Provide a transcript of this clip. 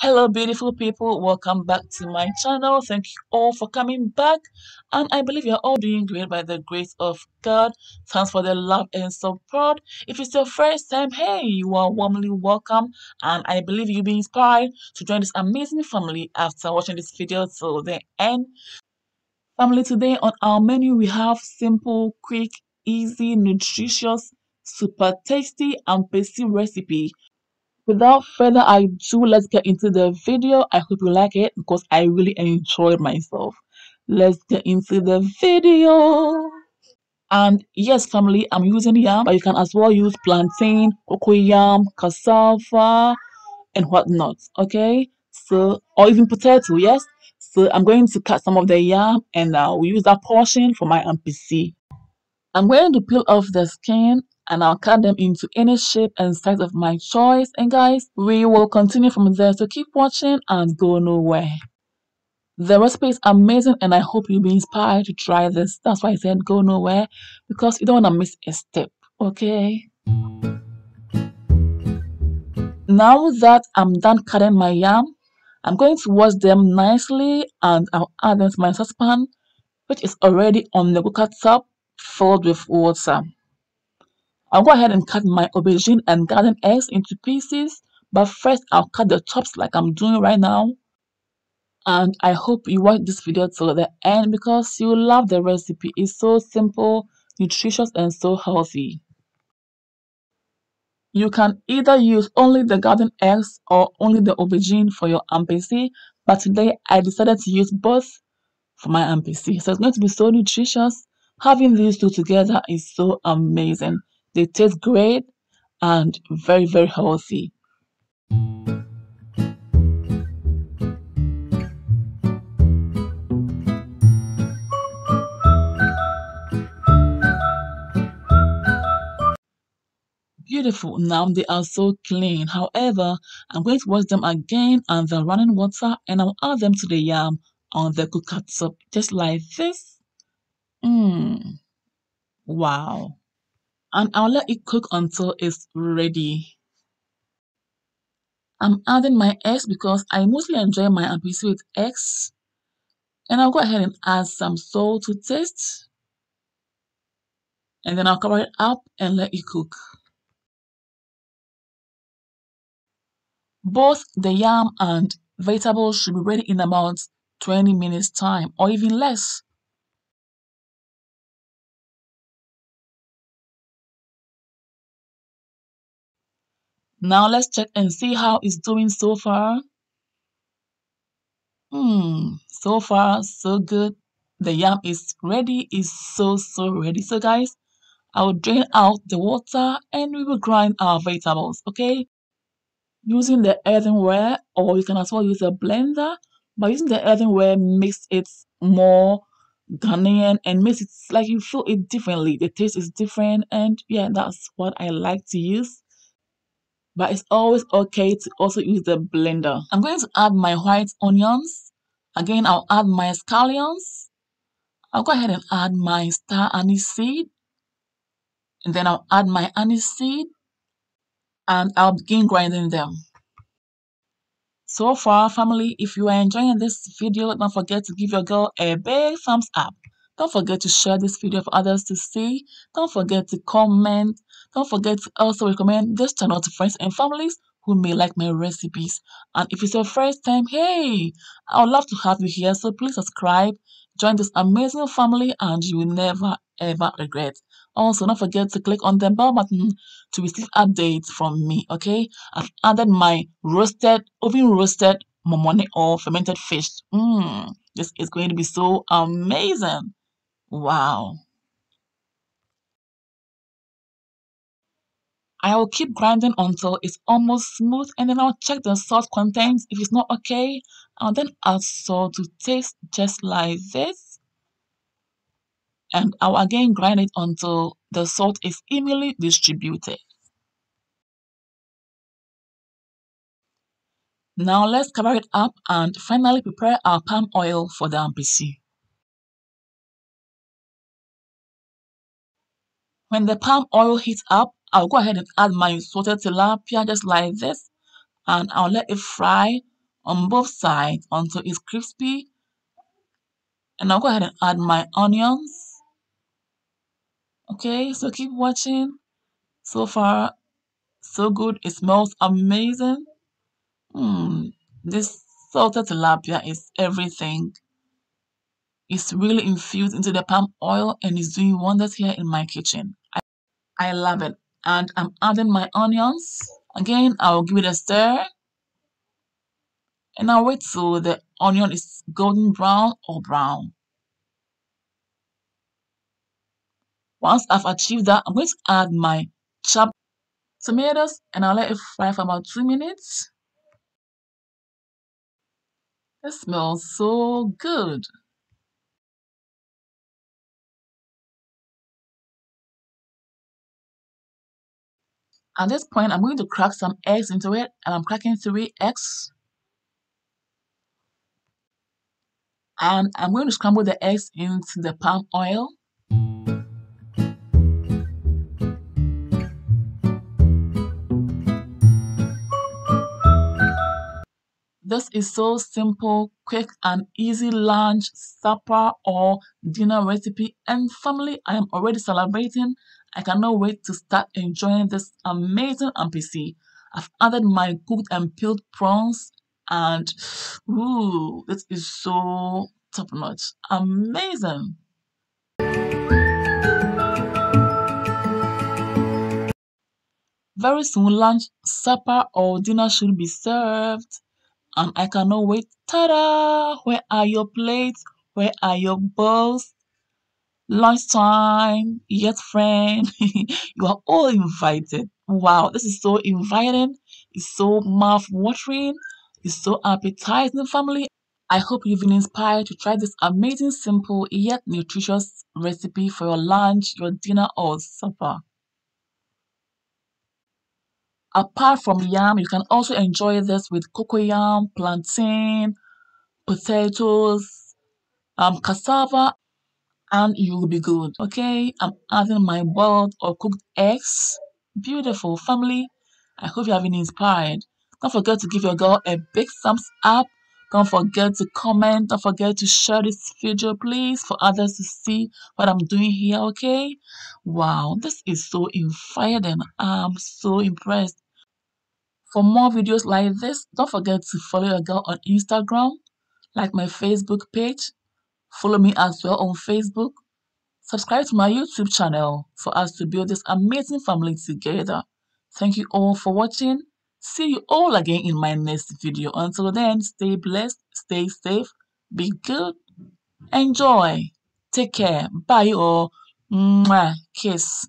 Hello, beautiful people. Welcome back to my channel. Thank you all for coming back. And I believe you're all doing great by the grace of God. Thanks for the love and support. If it's your first time, hey, you are warmly welcome. And I believe you'll be inspired to join this amazing family after watching this video till the end. Family, today on our menu, we have simple, quick, easy, nutritious, super tasty, and tasty recipe without further ado let's get into the video. I hope you like it because i really enjoyed myself. Let's get into the video. And yes family i'm using yam but you can as well use plantain cocoyam cassava and whatnot okay? So or even potato yes? So i'm going to cut some of the yam and uh, we use that portion for my ampesi i'm going to peel off the skin and I'll cut them into any shape and size of my choice. And guys, we will continue from there. So keep watching and go nowhere. The recipe is amazing and I hope you'll be inspired to try this. That's why I said go nowhere because you don't want to miss a step. Okay? Now that I'm done cutting my yam, I'm going to wash them nicely and I'll add them to my saucepan which is already on the cooker top filled with water. I'll go ahead and cut my aubergine and garden eggs into pieces. But first, I'll cut the tops like I'm doing right now. And I hope you watch this video till the end because you love the recipe. It's so simple, nutritious, and so healthy. You can either use only the garden eggs or only the aubergine for your ampesi. But today, I decided to use both for my ampesi. So it's going to be so nutritious. Having these two together is so amazing. They taste great and very, very healthy. Beautiful. Now they are so clean. However, I'm going to wash them again and the running water and I'll add them to the yam on the cooker top just like this. Mmm. Wow and I'll let it cook until it's ready. I'm adding my eggs because I mostly enjoy my ampesi with eggs. And I'll go ahead and add some salt to taste. And then I'll cover it up and let it cook. Both the yam and vegetables should be ready in about 20 minutes time or even less. Now let's check and see how it's doing so far. Hmm, so far so good. The yam is ready, is so so ready. So guys, I will drain out the water and we will grind our vegetables, okay? Using the earthenware or you can as well use a blender. But using the earthenware makes it more Ghanaian and makes it like you feel it differently. The taste is different and yeah, that's what I like to use but it's always okay to also use the blender. I'm going to add my white onions. Again, I'll add my scallions. I'll go ahead and add my star anise seed. And then I'll add my anise seed. And I'll begin grinding them. So far, family, if you are enjoying this video, don't forget to give your girl a big thumbs up. Don't forget to share this video for others to see. Don't forget to comment. Don't forget to also recommend this channel to friends and families who may like my recipes. And if it's your first time, hey, I would love to have you here. So please subscribe, join this amazing family, and you will never ever regret. Also, don't forget to click on the bell button to receive updates from me. Okay, I've added my roasted, oven roasted momone or fermented fish. Mmm, this is going to be so amazing. Wow. I will keep grinding until it's almost smooth and then I'll check the salt content. If it's not okay, I'll then add salt to taste just like this. And I'll again grind it until the salt is evenly distributed. Now let's cover it up and finally prepare our palm oil for the ampesi. When the palm oil heats up, I'll go ahead and add my salted tilapia just like this. And I'll let it fry on both sides until it's crispy. And I'll go ahead and add my onions. Okay, so keep watching. So far, so good. It smells amazing. Hmm, this salted tilapia is everything. It's really infused into the palm oil and is doing wonders here in my kitchen. I, I love it. And I'm adding my onions. Again, I'll give it a stir. And I'll wait till the onion is golden brown or brown. Once I've achieved that, I'm going to add my chopped tomatoes and I'll let it fry for about two minutes. It smells so good. At this point, I'm going to crack some eggs into it and I'm cracking three eggs. And I'm going to scramble the eggs into the palm oil. This is so simple, quick and easy lunch, supper or dinner recipe and family I am already celebrating. I cannot wait to start enjoying this amazing ampesi. I've added my cooked and peeled prawns and ooh, this is so top notch. Amazing. Very soon lunch, supper or dinner should be served and I cannot wait. Ta-da! Where are your plates? Where are your bowls? Lunchtime, yes, friend. you are all invited. Wow, this is so inviting. It's so mouth-watering. It's so appetizing, family. I hope you've been inspired to try this amazing, simple, yet nutritious recipe for your lunch, your dinner, or supper. Apart from yam, you can also enjoy this with cocoyam, plantain, potatoes, um, cassava, and you will be good. Okay, I'm adding my boiled or cooked eggs. Beautiful family. I hope you have been inspired. Don't forget to give your girl a big thumbs up. Don't forget to comment. Don't forget to share this video, please, for others to see what I'm doing here, okay? Wow, this is so inspiring. I'm so impressed. For more videos like this, don't forget to follow your girl on Instagram, like my Facebook page, follow me as well on Facebook, subscribe to my YouTube channel for us to build this amazing family together. Thank you all for watching. See you all again in my next video. Until then, stay blessed, stay safe, be good, enjoy, take care, bye all, Mwah. kiss.